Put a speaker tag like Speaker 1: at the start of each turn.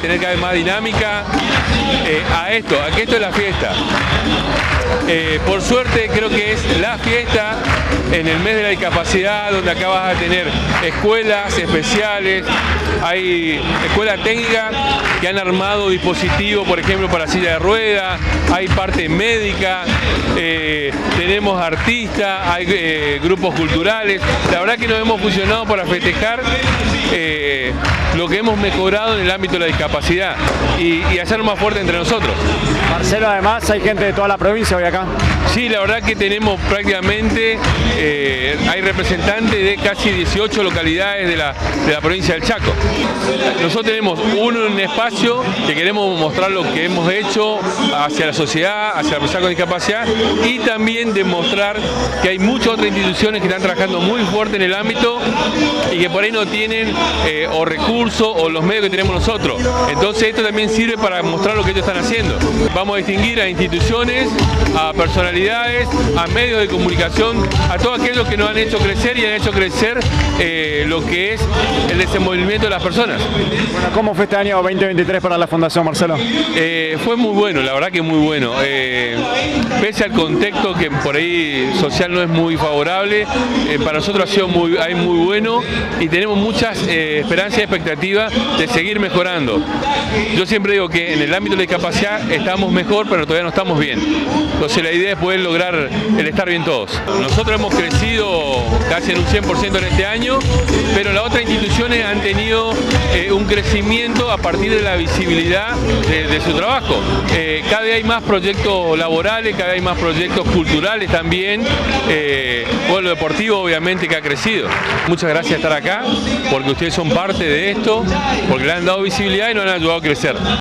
Speaker 1: tener cada vez más dinámica eh, a esto, a que esto es la fiesta. Eh, por suerte creo que es la fiesta en el mes de la discapacidad, donde acá vas a tener escuelas especiales, hay escuelas técnicas que han armado dispositivos, por ejemplo, para silla de ruedas, hay parte médica, eh, tenemos artistas, hay eh, grupos culturales. La verdad que nos hemos fusionado para festejar lo que hemos mejorado en el ámbito de la discapacidad y, y hacerlo más fuerte entre nosotros.
Speaker 2: Marcelo, además, hay gente de toda la provincia hoy acá.
Speaker 1: Sí, la verdad que tenemos prácticamente, eh, hay representantes de casi 18 localidades de la, de la provincia del Chaco. Nosotros tenemos un, espacio que queremos mostrar lo que hemos hecho hacia la sociedad, hacia la persona con discapacidad y también demostrar que hay muchas otras instituciones que están trabajando muy fuerte en el ámbito y que por ahí no tienen eh, o recursos o los medios que tenemos nosotros. Entonces esto también sirve para mostrar lo que ellos están haciendo. Vamos a distinguir a instituciones, a personalidades, a medios de comunicación, a todos aquellos que nos han hecho crecer y han hecho crecer eh, lo que es el desenvolvimiento de las personas.
Speaker 2: Bueno, ¿cómo fue este año 2023 para la Fundación Marcelo?
Speaker 1: Eh, fue muy bueno, la verdad que muy bueno. Pese al contexto que por ahí social no es muy favorable, para nosotros ha sido muy, muy bueno y tenemos muchas esperanzas y expectativas de seguir mejorando. Yo siempre digo que en el ámbito de la discapacidad estamos mejor, pero todavía no estamos bien. Entonces la idea es poder lograr el estar bien todos. Nosotros hemos crecido casi en un 100% en este año, pero las otras instituciones han tenido eh, un crecimiento a partir de la visibilidad de, su trabajo. Eh, cada vez hay más proyectos laborales, cada vez hay más proyectos culturales también. Eh, lo deportivo obviamente que ha crecido. Muchas gracias por estar acá, porque ustedes son parte de esto, porque le han dado visibilidad y nos han ayudado a crecer.